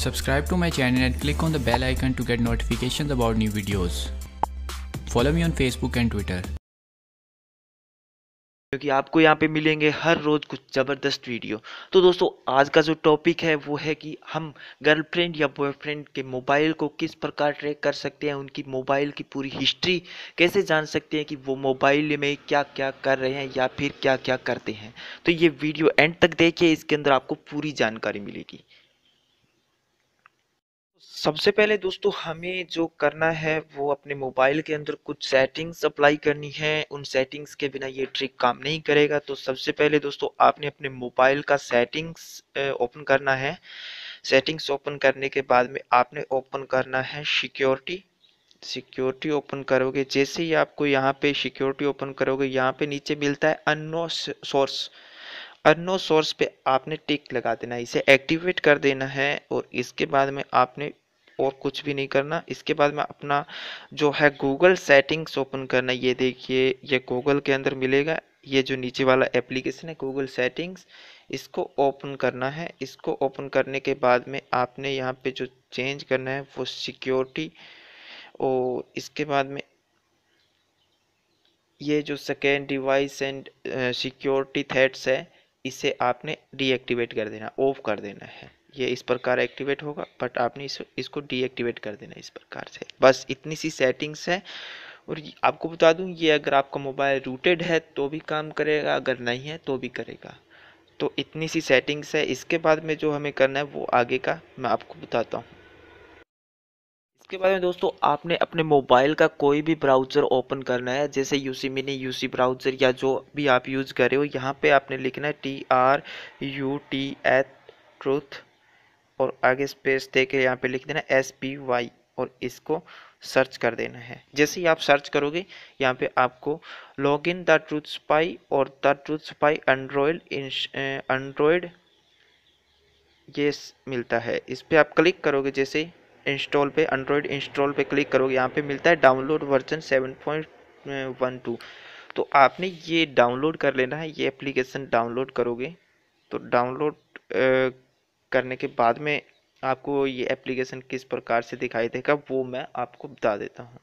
Subscribe to my channel and click on the bell icon to get notifications about new videos. Follow me on Facebook and Twitter. क्योंकि आपको यहाँ पे मिलेंगे हर रोज कुछ ज़बरदस्त video तो दोस्तों, आज का जो टॉपिक है, वो है कि हम गर्लफ्रेंड या बॉयफ्रेंड के मोबाइल को किस प्रकार ट्रैक कर सकते हैं, उनकी मोबाइल की पूरी हिस्ट्री कैसे जान सकते हैं कि वो मोबाइल में क्या क्या कर रहे हैं या फिर क्या क्या करते हैं तो ये वीडियो एंड तक देखिए, इसके अंदर आपको पूरी जानकारी मिलेगी सबसे पहले दोस्तों, हमें जो करना है, वो अपने मोबाइल के अंदर कुछ सेटिंग्स अप्लाई करनी है। उन सेटिंग्स के बिना ये ट्रिक काम नहीं करेगा। तो सबसे पहले दोस्तों, आपने अपने मोबाइल का सेटिंग्स ओपन करना है। सेटिंग्स ओपन करने के बाद में आपने ओपन करना है सिक्योरिटी। सिक्योरिटी ओपन करोगे, जैसे ही आपको यहाँ पे सिक्योरिटी ओपन करोगे, यहाँ पे नीचे मिलता है अनो सोर्स। अनो सोर्स पे आपने टिक लगा देना है। इसे एक्टिवेट कर देना है और इसके बाद में आपने और कुछ भी नहीं करना। इसके बाद में अपना जो है गूगल सेटिंग्स ओपन करना, ये देखिए, ये गूगल के अंदर मिलेगा। ये जो नीचे वाला एप्लीकेशन है गूगल सेटिंग्स इसको ओपन करना है। इसको ओपन करने के बाद में आपने यहाँ पे जो चेंज करना है, वो सिक्योरिटी और इसके बाद में ये जो second device and security threats है, इसे आपने डीएक्टिवेट कर देना ऑफ़ कर देना है। ये इस प्रकार एक्टिवेट होगा बट आपने इस, इसको डीएक्टिवेट कर देना इस प्रकार से। बस इतनी सी सेटिंग्स है और आपको बता दूँ ये अगर आपका मोबाइल रूटेड है तो भी काम करेगा अगर नहीं है तो भी करेगा। तो इतनी सी सेटिंग्स है इसके बाद में जो हमें करना है वो आगे का मैं आपको बताता हूँ। इसके बाद में दोस्तों आपने अपने मोबाइल का कोई भी ब्राउज़र ओपन करना है जैसे यूसी मिनी यूसी ब्राउज़र या जो भी आप यूज़ कर रहे हो यहाँ पे आपने लिखना है T R U T H truth और आगे स्पेस दे के यहाँ पे लिख देना एस पी वाई और इसको सर्च कर देना है। जैसे ही आप सर्च करोगे, यहाँ पे आपको log in the truth spy और the truth spy android android ये मिलता है। इस पर आप क्लिक करोगे, जैसे इंस्टॉल पे एंड्रॉयड इंस्टॉल पे क्लिक करोगे, यहाँ पे मिलता है download version seven point one two तो आपने ये डाउनलोड कर लेना है, ये एप्लीकेशन डाउनलोड करोगे तो डाउनलोड करने के बाद में आपको ये एप्लीकेशन किस प्रकार से दिखाई देगा, वो मैं आपको बता देता हूँ।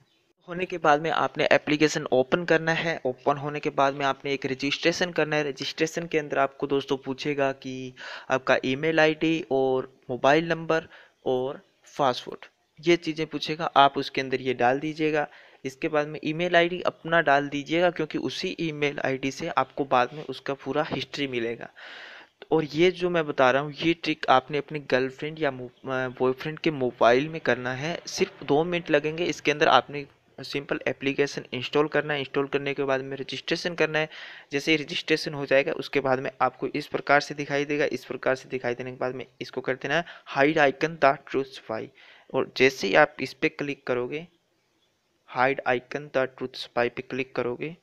होने के बाद में आपने एप्लीकेशन ओपन करना है। ओपन होने के बाद में आपने एक रजिस्ट्रेशन करना है। रजिस्ट्रेशन के अंदर आपको दोस्तों पूछेगा कि आपका ईमेल आईडी और मोबाइल नंबर और पासवर्ड ये चीज़ें पूछेगा। आप उसके अंदर ये डाल दीजिएगा। इसके बाद में ईमेल आईडी अपना डाल दीजिएगा, क्योंकि उसी ईमेल आईडी से आपको बाद में उसका पूरा हिस्ट्री मिलेगा। और ये जो मैं बता रहा हूँ, ये ट्रिक आपने अपनी गर्लफ्रेंड या बॉयफ्रेंड के मोबाइल में करना है। सिर्फ़ दो मिनट लगेंगे, इसके अंदर आपने सिंपल एप्लीकेशन इंस्टॉल करना है। इंस्टॉल करने के बाद में रजिस्ट्रेशन करना है। जैसे ही रजिस्ट्रेशन हो जाएगा, उसके बाद में आपको इस प्रकार से दिखाई देगा, इस प्रकार से दिखाई देने के बाद में इसको कर देना है hide icon the truth spy और जैसे ही आप इस पर क्लिक करोगे hide icon the truth spy पे क्लिक करोगे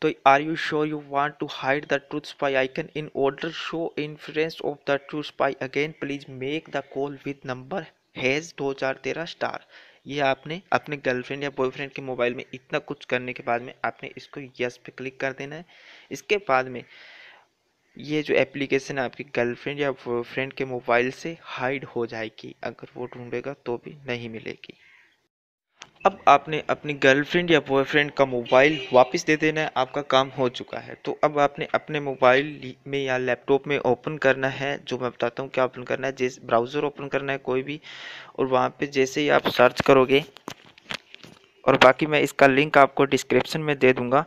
तो are you sure you want to hide the truth spy icon in order show influence of the truth spy again please make the call with number has दो हज़ार तेरह star ये आपने अपने girlfriend या बॉयफ्रेंड के मोबाइल में इतना कुछ करने के बाद में आपने इसको यस पे क्लिक कर देना है। इसके बाद में ये जो एप्लीकेशन है आपकी गर्लफ्रेंड या बॉयफ्रेंड के मोबाइल से हाइड हो जाएगी। अगर वो ढूंढेगा तो भी नहीं मिलेगी। अब आपने अपनी गर्लफ्रेंड या बॉयफ्रेंड का मोबाइल वापस दे देना है, आपका काम हो चुका है। तो अब आपने अपने मोबाइल में या लैपटॉप में ओपन करना है, जो मैं बताता हूँ क्या ओपन करना है। जैसे ब्राउज़र ओपन करना है कोई भी, और वहाँ पे जैसे ही आप सर्च करोगे, और बाकी मैं इसका लिंक आपको डिस्क्रिप्शन में दे दूँगा,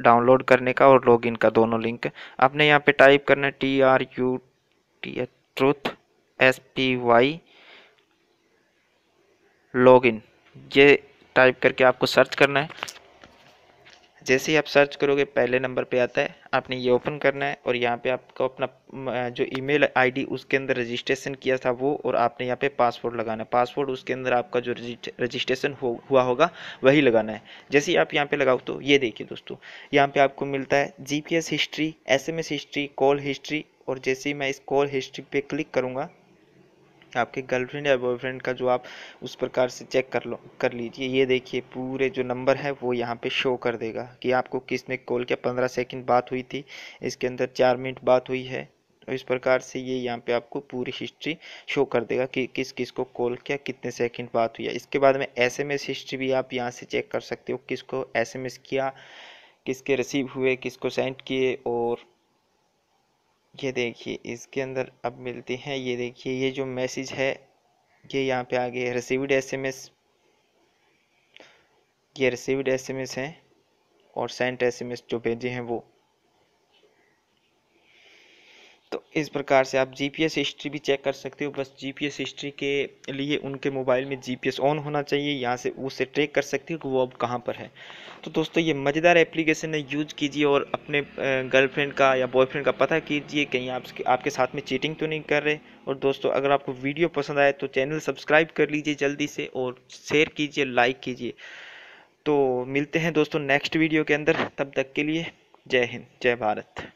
डाउनलोड करने का और लॉगिन का दोनों लिंक। आपने यहाँ पे टाइप करना है T R U T truth S P Y login ये टाइप करके आपको सर्च करना है। जैसे ही आप सर्च करोगे पहले नंबर पे आता है। आपने ये ओपन करना है और यहाँ पे आपको अपना जो ईमेल आईडी उसके अंदर रजिस्ट्रेशन किया था वो और आपने यहाँ पे पासवर्ड लगाना है। पासवर्ड उसके अंदर आपका जो रजिस्ट्रेशन हो, हुआ होगा वही लगाना है। जैसे ही आप यहाँ पे लगाओ तो ये देखिए दोस्तों यहाँ पे आपको मिलता है GPS history SMS history call history और जैसे ही मैं इस कॉल हिस्ट्री पे क्लिक करूँगा आपके गर्लफ्रेंड या बॉयफ्रेंड का जो आप उस प्रकार से चेक कर लो, कर लीजिए। ये देखिए, पूरे जो नंबर है वो यहाँ पे शो कर देगा कि आपको किसने कॉल किया। पंद्रह सेकंड बात हुई थी, इसके अंदर चार मिनट बात हुई है। तो इस प्रकार से ये यहाँ पे आपको पूरी हिस्ट्री शो कर देगा कि किस किस को कॉल किया, कितने सेकंड बात हुई है। इसके बाद में एसएमएस हिस्ट्री भी आप यहाँ से चेक कर सकते हो, किसको एसएमएस किया, किसके रिसीव हुए, किसको सेंड किए और ये देखिए, इसके अंदर अब मिलते हैं, ये देखिए, ये जो मैसेज है, ये यहाँ पे आ गया रिसीव्ड एसएमएस ये रिसीव्ड एसएमएस हैं और सेंट एसएमएस जो भेजे हैं वो। तो इस प्रकार से आप जीपीएस हिस्ट्री भी चेक कर सकते हो। बस जीपीएस हिस्ट्री के लिए उनके मोबाइल में जीपीएस ऑन होना चाहिए। यहाँ से उससे ट्रैक कर सकते हो कि वो अब कहाँ पर है। तो दोस्तों, ये मज़ेदार एप्लीकेशन है। यूज़ कीजिए और अपने गर्लफ्रेंड का या बॉयफ्रेंड का पता कीजिए कहीं आपके आपके साथ में चीटिंग तो नहीं कर रहे। और दोस्तों, अगर आपको वीडियो पसंद आए तो चैनल सब्सक्राइब कर लीजिए जल्दी से और शेयर कीजिए लाइक कीजिए। तो मिलते हैं दोस्तों नेक्स्ट वीडियो के अंदर। तब तक के लिए जय हिंद, जय भारत।